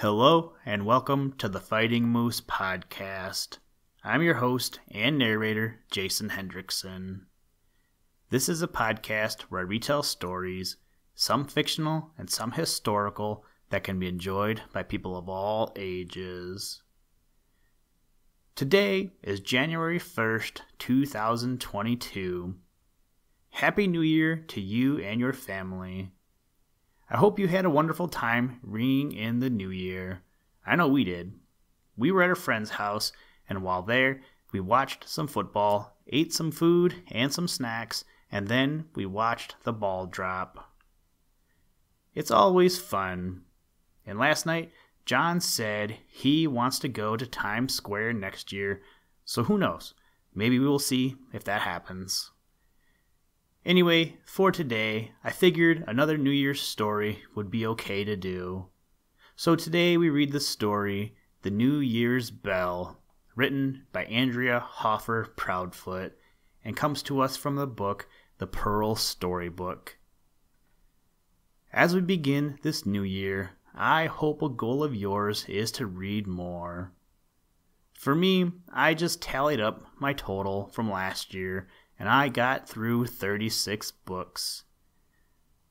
Hello, and welcome to the Fighting Moose podcast. I'm your host and narrator, Jason Hendrickson. This is a podcast where I retell stories, some fictional and some historical, that can be enjoyed by people of all ages. Today is January 1st, 2022. Happy New Year to you and your family. I hope you had a wonderful time ringing in the new year. I know we did. We were at a friend's house, and while there, we watched some football, ate some food and some snacks, and then we watched the ball drop. It's always fun. And last night, John said he wants to go to Times Square next year, so who knows? Maybe we will see if that happens. Anyway, for today, I figured another New Year's story would be okay to do. So today we read the story, The New Year's Bell, written by Andrea Hofer Proudfoot, and comes to us from the book The Pearl Storybook. As we begin this new year, I hope a goal of yours is to read more. For me, I just tallied up my total from last year and I got through 36 books,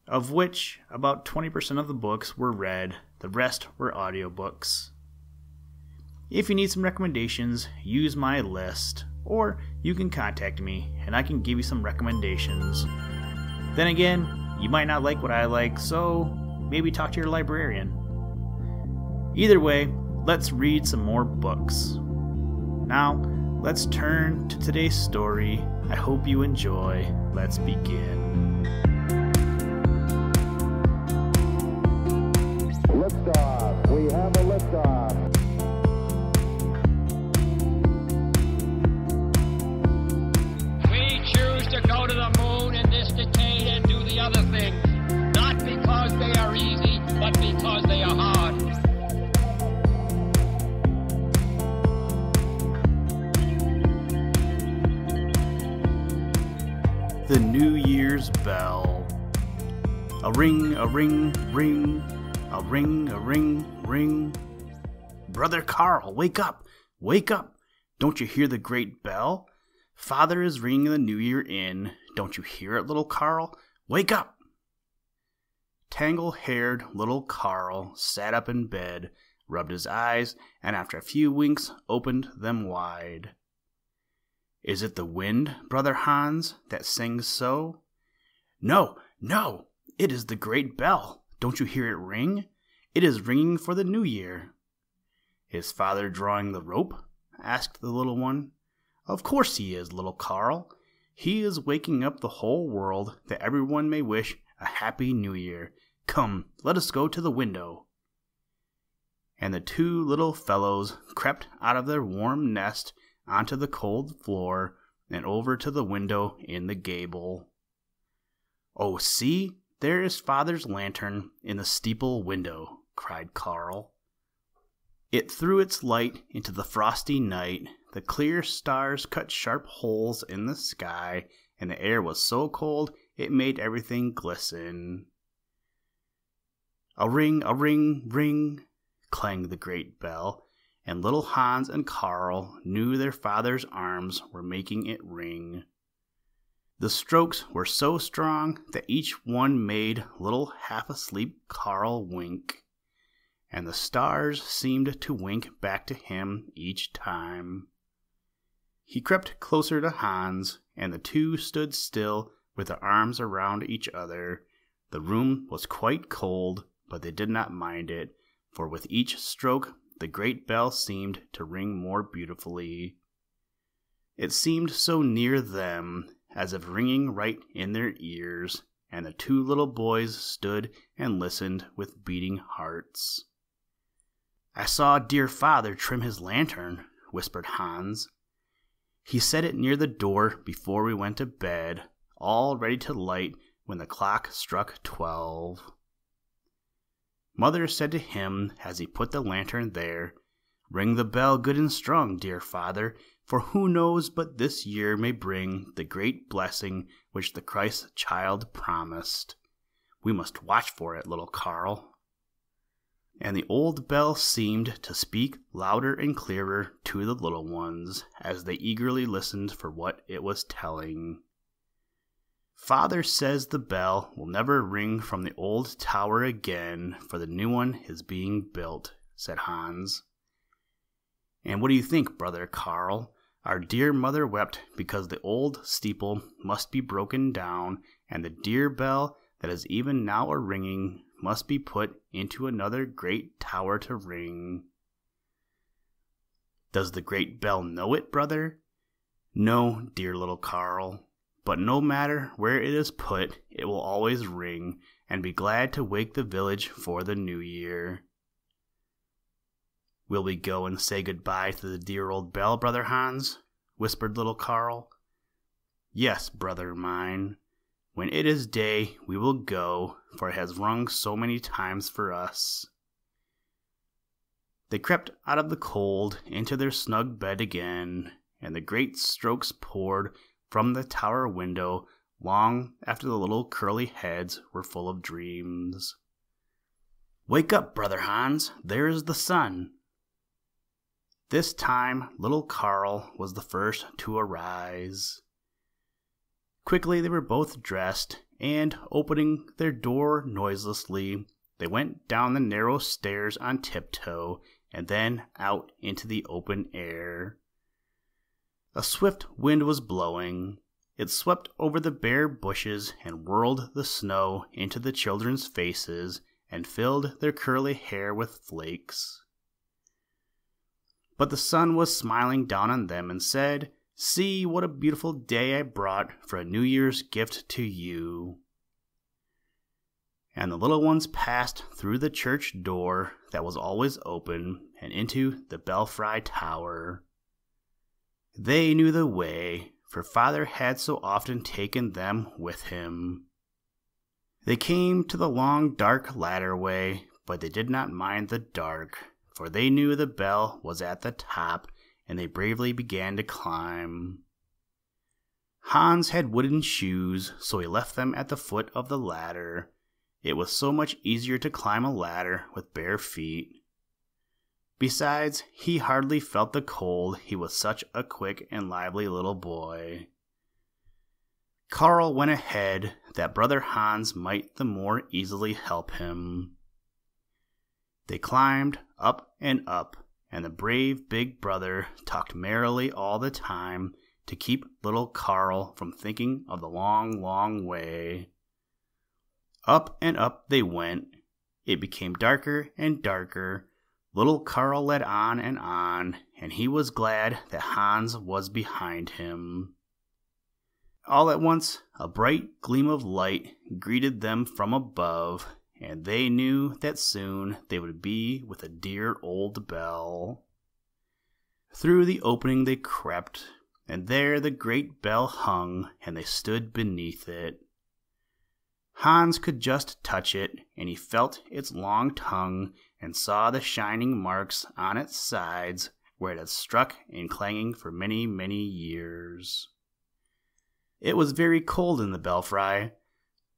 of which about 20% of the books were read, the rest were audiobooks. If you need some recommendations, use my list, or you can contact me and I can give you some recommendations. Then again, you might not like what I like, so maybe talk to your librarian. Either way, let's read some more books. Now, let's turn to today's story I hope you enjoy. Let's begin. The New Year's Bell. A ring, a ring, ring, a ring, a ring, ring. Brother Carl, wake up! Wake up! Don't you hear the great bell? Father is ringing the New Year in. Don't you hear it, little Carl? Wake up! Tangle haired little Carl sat up in bed, rubbed his eyes, and after a few winks opened them wide. Is it the wind, brother Hans, that sings so? No, no, it is the great bell. Don't you hear it ring? It is ringing for the new year. Is father drawing the rope? asked the little one. Of course he is, little Carl. He is waking up the whole world that everyone may wish a happy new year. Come, let us go to the window. And the two little fellows crept out of their warm nest onto the cold floor and over to the window in the gable. Oh, see, there is father's lantern in the steeple window, cried Carl. It threw its light into the frosty night. The clear stars cut sharp holes in the sky, and the air was so cold it made everything glisten. A ring, a ring, ring, clanged the great bell, and little Hans and Carl knew their father's arms were making it ring. The strokes were so strong that each one made little half asleep Carl wink, and the stars seemed to wink back to him each time. He crept closer to Hans, and the two stood still with their arms around each other. The room was quite cold, but they did not mind it, for with each stroke the great bell seemed to ring more beautifully. It seemed so near them, as if ringing right in their ears, and the two little boys stood and listened with beating hearts. I saw dear father trim his lantern, whispered Hans. He set it near the door before we went to bed, all ready to light when the clock struck twelve. Mother said to him as he put the lantern there, Ring the bell good and strong, dear father, for who knows but this year may bring the great blessing which the Christ child promised. We must watch for it, little Carl. and the old bell seemed to speak louder and clearer to the little ones as they eagerly listened for what it was telling. Father says the bell will never ring from the old tower again, for the new one is being built, said Hans. And what do you think, brother Carl? Our dear mother wept because the old steeple must be broken down, and the dear bell that is even now a ringing must be put into another great tower to ring. Does the great bell know it, brother? No, dear little Carl, but no matter where it is put, it will always ring, and be glad to wake the village for the new year. Will we go and say good-bye to the dear old bell, brother Hans? whispered little Carl. Yes, brother mine. When it is day, we will go, for it has rung so many times for us. They crept out of the cold into their snug bed again, and the great strokes poured from the tower window long after the little curly heads were full of dreams. Wake up, brother Hans, there is the sun. This time little Carl was the first to arise. Quickly they were both dressed, and opening their door noiselessly, they went down the narrow stairs on tiptoe and then out into the open air. A swift wind was blowing. It swept over the bare bushes and whirled the snow into the children's faces and filled their curly hair with flakes. But the sun was smiling down on them and said, See what a beautiful day I brought for a New Year's gift to you. And the little ones passed through the church door that was always open and into the belfry tower. They knew the way, for father had so often taken them with him. They came to the long dark ladder way, but they did not mind the dark, for they knew the bell was at the top, and they bravely began to climb. Hans had wooden shoes, so he left them at the foot of the ladder. It was so much easier to climb a ladder with bare feet. Besides, he hardly felt the cold, he was such a quick and lively little boy. Carl went ahead, that brother Hans might the more easily help him. They climbed up and up, and the brave big brother talked merrily all the time to keep little Carl from thinking of the long, long way. Up and up they went. It became darker and darker Little Carl led on and on, and he was glad that Hans was behind him. All at once, a bright gleam of light greeted them from above, and they knew that soon they would be with a dear old bell. Through the opening they crept, and there the great bell hung, and they stood beneath it. Hans could just touch it, and he felt its long tongue and saw the shining marks on its sides where it had struck in clanging for many, many years. It was very cold in the belfry.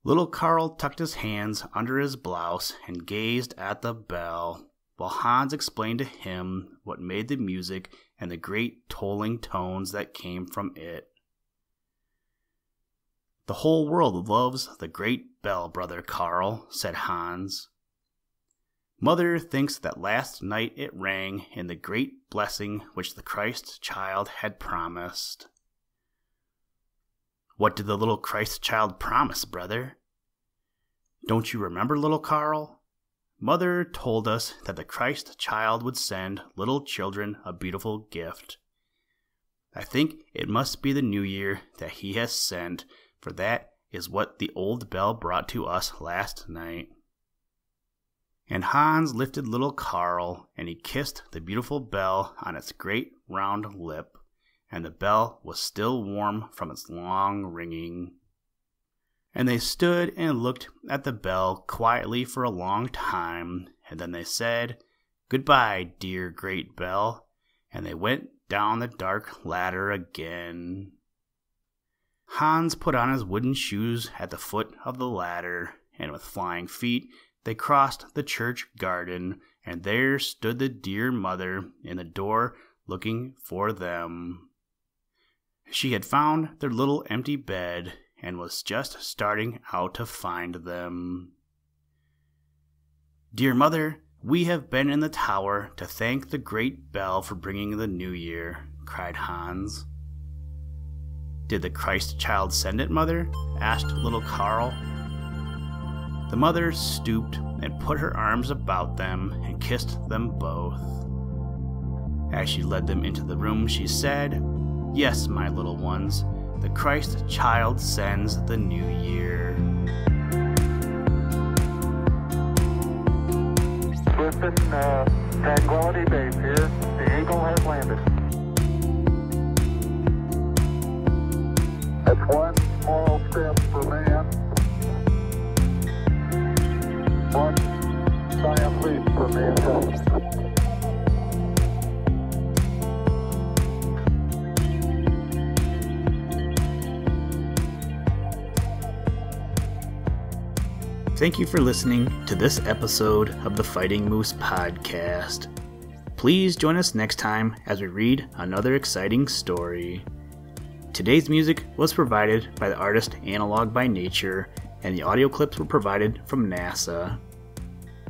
Little Carl tucked his hands under his blouse and gazed at the bell, while Hans explained to him what made the music and the great tolling tones that came from it. The whole world loves the great bell, brother Carl, said Hans. Mother thinks that last night it rang in the great blessing which the Christ child had promised. What did the little Christ child promise, brother? Don't you remember, little Carl? Mother told us that the Christ child would send little children a beautiful gift. I think it must be the new year that he has sent, for that is what the old bell brought to us last night. And Hans lifted little Carl, and he kissed the beautiful bell on its great round lip, and the bell was still warm from its long ringing. And they stood and looked at the bell quietly for a long time, and then they said, Goodbye, dear great bell, and they went down the dark ladder again. Hans put on his wooden shoes at the foot of the ladder, and with flying feet they crossed the church garden, and there stood the dear mother in the door looking for them. She had found their little empty bed and was just starting out to find them. Dear mother, we have been in the tower to thank the great bell for bringing the new year, cried Hans. Did the Christ child send it, mother? asked little Carl. The mother stooped and put her arms about them and kissed them both. As she led them into the room, she said, Yes, my little ones, the Christ child sends the new year. Griffin, uh, Tranquility Base here. The Eagle has landed. Thank you for listening to this episode of the Fighting Moose podcast. Please join us next time as we read another exciting story. Today's music was provided by the artist Analog by Nature, and the audio clips were provided from NASA.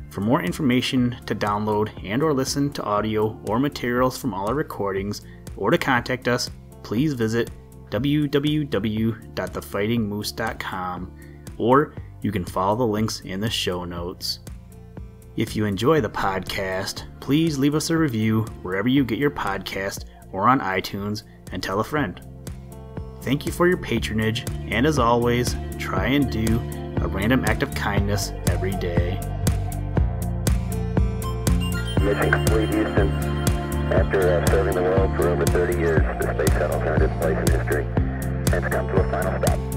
For more information to download and or listen to audio or materials from all our recordings or to contact us, please visit www.thefightingmoose.com or you can follow the links in the show notes. If you enjoy the podcast, please leave us a review wherever you get your podcast or on iTunes and tell a friend. Thank you for your patronage, and as always, try and do a random act of kindness every day. Mission complete, Houston. After uh, serving the world for over 30 years, the space shuttle turned its place in history and it's come to a final stop.